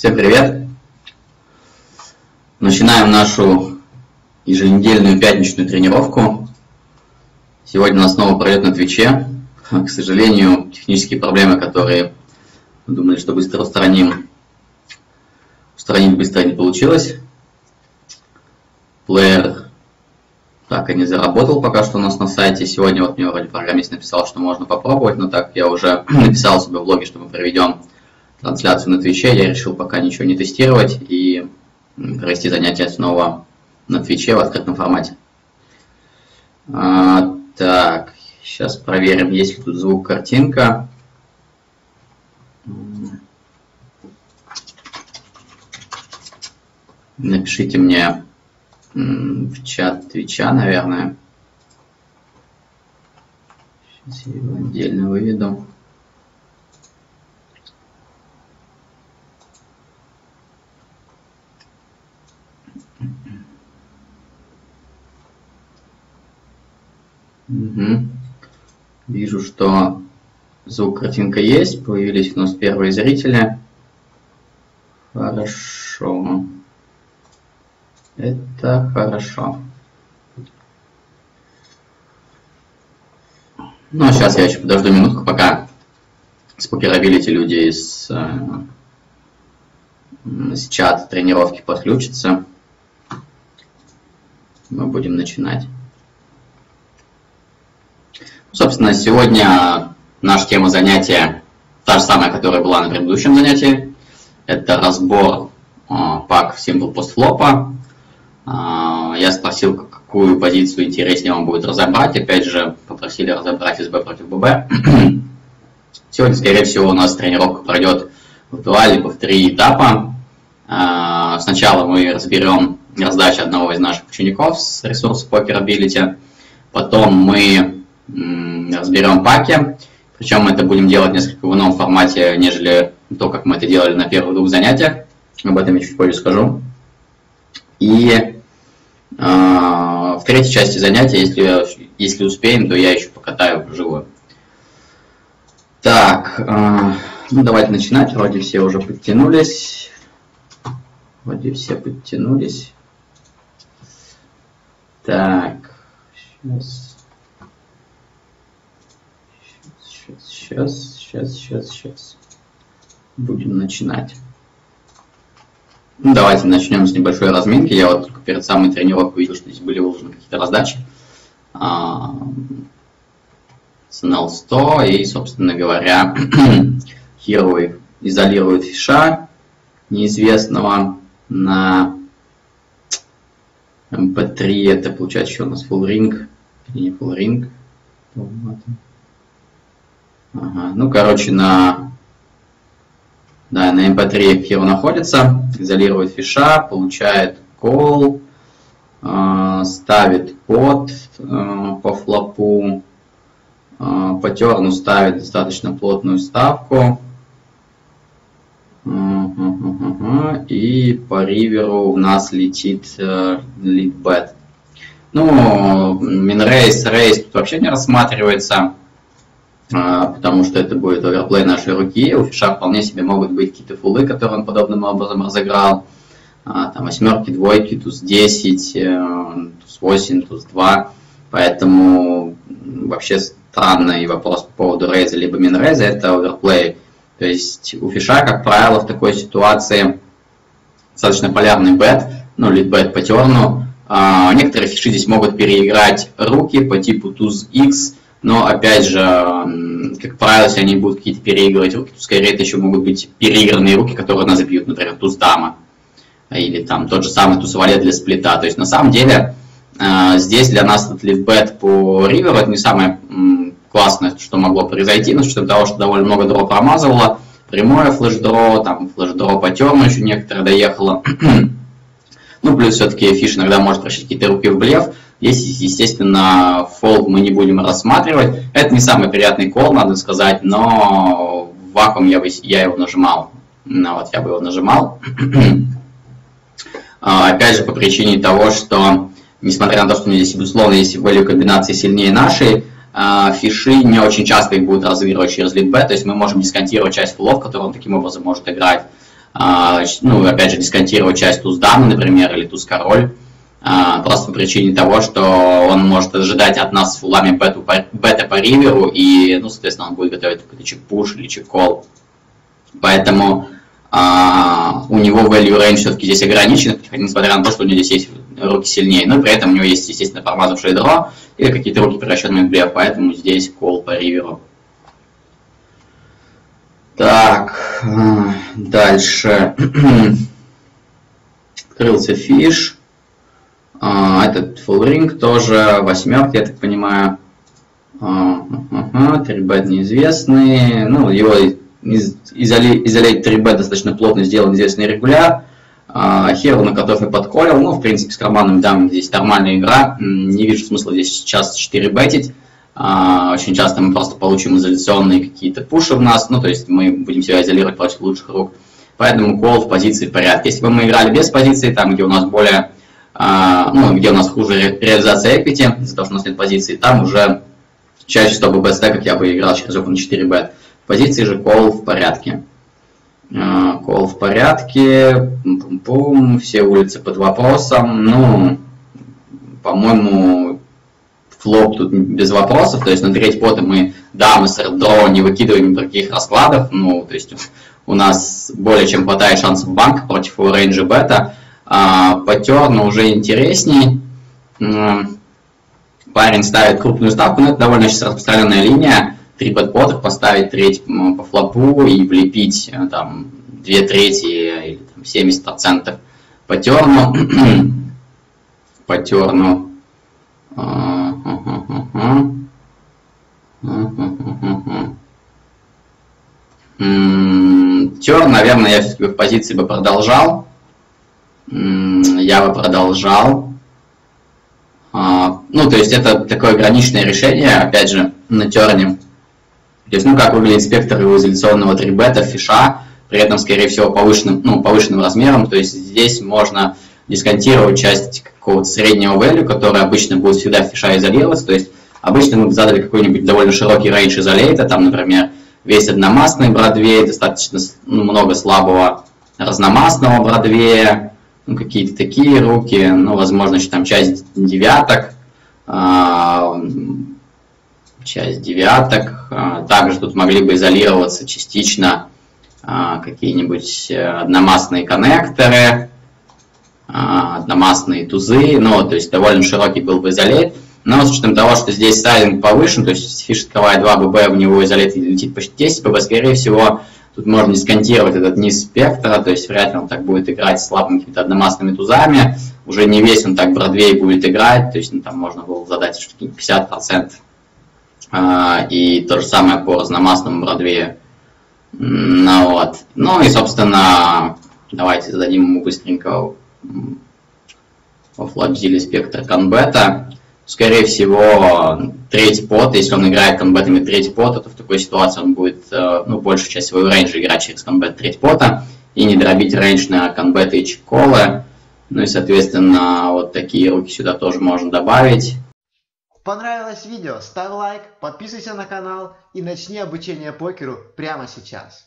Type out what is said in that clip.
Всем привет! Начинаем нашу еженедельную пятничную тренировку. Сегодня у нас снова пройдет на Твиче. К сожалению, технические проблемы, которые думали, что быстро устраним, устранить быстро не получилось. Плеер так и не заработал пока что у нас на сайте. Сегодня вот мне вроде программист написал, что можно попробовать, но так я уже написал себе в блоге, что мы проведем трансляцию на Твиче. Я решил пока ничего не тестировать и провести занятия снова на Твиче в открытом формате. А, так, сейчас проверим, есть ли тут звук, картинка. Напишите мне в чат Твича, наверное. Сейчас я его отдельно выведу. Угу. Вижу, что звук, картинка есть. Появились у нас первые зрители. Хорошо. Это хорошо. Ну, а сейчас я еще подожду минутку, пока с PokerAbility люди из, э, из чата тренировки подключатся. Мы будем начинать. Собственно, сегодня наша тема занятия та же самая, которая была на предыдущем занятии. Это разбор э, пак Simple Postflop. А, я спросил, какую позицию интереснее вам будет разобрать. Опять же, попросили разобрать СБ против ББ. Сегодня, скорее всего, у нас тренировка пройдет в два либо в три этапа. А, сначала мы разберем раздачу одного из наших учеников с ресурса Poker Ability. Потом мы разберем паки. Причем мы это будем делать несколько в ином формате, нежели то, как мы это делали на первых двух занятиях. Об этом я чуть позже скажу. И э, в третьей части занятия, если, если успеем, то я еще покатаю вживую. Так, э, ну давайте начинать. Вроде все уже подтянулись. Вроде все подтянулись. Так, сейчас. Сейчас, сейчас, сейчас, сейчас, сейчас. Будем начинать. Ну, давайте начнем с небольшой разминки. Я вот только перед самой тренировкой видел, что здесь были выложены какие-то раздачи. Сигнал 100 и, собственно говоря, Hero изолирует фиша неизвестного на MP3. Это получается еще у нас full ring или не full ring. Ага. Ну, короче, на да, на mp3 Hero находится, изолирует фиша, получает call, э, ставит под э, по флопу, э, по терну ставит достаточно плотную ставку. И по риверу у нас летит лидбет. Ну, минрейс, рейс тут вообще не рассматривается. А, потому что это будет оверплей нашей руки. У фиша вполне себе могут быть какие-то фулы, которые он подобным образом разыграл. А, там восьмерки, двойки, туз 10, э, туз 8, туз 2. Поэтому вообще странный вопрос по поводу рейза либо минрейза, это оверплей. То есть у фиша, как правило, в такой ситуации достаточно полярный бет, ну, лид-бет по терну. А, некоторые фиши здесь могут переиграть руки по типу туз X, но, опять же, как правило, если они будут какие-то переигрывать руки, то скорее это еще могут быть переигранные руки, которые нас забьют, например, туз дама. Или там тот же самый туз валет для сплита. То есть, на самом деле, э, здесь для нас этот lead bet по риверу это не самое классное, что могло произойти, но с учетом того, что довольно много дро промазывало, прямое флеш-дро, там флеш-дро по терну еще некоторые доехало. ну, плюс все-таки фиш иногда может прощать какие-то руки в блеф, Здесь, естественно, фолд мы не будем рассматривать. Это не самый приятный колл, надо сказать, но в вакуум я, бы, я его нажимал. Ну, вот я бы его нажимал. А, опять же, по причине того, что, несмотря на то, что у меня здесь, безусловно, есть value комбинации сильнее нашей, а, фиши не очень часто их будут разыгрывать через лидбет, то есть мы можем дисконтировать часть фулов, которые он таким образом может играть. а, ну, опять же, дисконтировать часть туз дамы, например, или туз король, просто по причине того, что он может ожидать от нас фулами бету, бета по риверу, и, ну, соответственно, он будет готовить какой-то чек-пуш или чек-кол. Поэтому а, у него value range все-таки здесь ограничен, несмотря на то, что у него здесь есть руки сильнее, но при этом у него есть, естественно, промазавшие дро или какие-то руки, превращенные в блеф, поэтому здесь кол по риверу. Так, а, дальше. Открылся фиш. А, этот full ring тоже восьмерки, я так понимаю. Ага, трибет неизвестный. Ну, его изолейт трибет достаточно плотно сделан известный регуляр. Херу на котов и подколил. Ну, в принципе, с карманным дамом здесь нормальная игра. Не вижу смысла здесь сейчас 4 бетить. А, очень часто мы просто получим изоляционные какие-то пуши в нас, ну, то есть мы будем себя изолировать против лучших рук. Поэтому кол в позиции в. Если бы мы играли без позиции, там, где у нас более, а, ну, где у нас хуже реализация equity, из-за того, что у нас нет позиции, там уже чаще, чтобы без как я бы играл через окна 4 бет. В позиции же кол в порядке. А, кол в порядке, пум-пум, все улицы под вопросом, ну, по-моему, флоп тут без вопросов, то есть на треть пота мы, да, мы с дро не выкидываем никаких раскладов, ну, то есть у нас более чем хватает шансов банка против рейнджа бета, а, потер, но уже интересней, парень ставит крупную ставку, но это довольно сейчас распространенная линия, три подпотах поставить треть по флопу и влепить э, там две трети или там, 70% по терну, по терну, Тер, наверное, я все-таки в позиции бы продолжал. Я бы продолжал. А, ну, то есть это такое граничное решение, опять же, на терне. То есть, ну, как выглядит спектр его изоляционного 3 фиша, при этом, скорее всего, повышенным, ну, повышенным размером. То есть здесь можно дисконтировать часть какого-то среднего value, который обычно будет всегда фиша изолироваться. То есть обычно мы задали какой-нибудь довольно широкий рейндж изолейта, там, например, весь одномастный Бродвей, достаточно ну, много слабого разномастного Бродвея, ну, какие-то такие руки, ну, возможно, еще там часть девяток, а, часть девяток. А, также тут могли бы изолироваться частично а, какие-нибудь э, одномастные коннекторы, одномастные тузы, ну, то есть довольно широкий был бы изолейт. Но с учетом того, что здесь сайзинг повышен, то есть фиш открывает 2 ББ, в него isolate летит почти 10 ББ, скорее всего, тут можно дисконтировать этот низ спектра, то есть вряд ли он так будет играть слабыми какими-то одномастными тузами, уж не весь он так Бродвей будет играть, то есть ну, там можно было задать что-то 50%. А, и то же самое по разномастному Бродвею. Ну вот. Ну и, собственно, давайте зададим ему быстренько во флабзиле спектр конбета. Скорее всего, третий пот, если он играет конбетами третий пота, то в такой ситуации он будет э, ну, большую часть своего рейнджа играть через конбет треть пота и не дробить рейндж на конбеты и чеколы. Ну и, соответственно, вот такие руки сюда тоже можно добавить. Понравилось видео? Ставь лайк, подписывайся на канал и начни обучение покеру прямо сейчас.